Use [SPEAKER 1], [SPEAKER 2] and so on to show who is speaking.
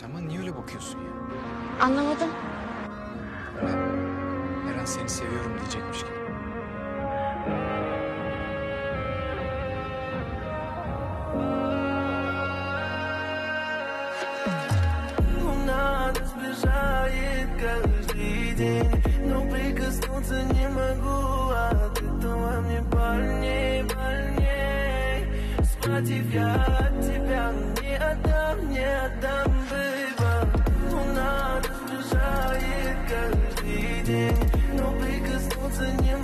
[SPEAKER 1] Sen bana niye öyle bakıyorsun ya?
[SPEAKER 2] Anlamadım.
[SPEAKER 1] Ben her an seni seviyorum diyecekmiş gibi.
[SPEAKER 3] Луна сближает каждый день Но прикоснуться не могу От этого мне больней, больней Схватив я солнце не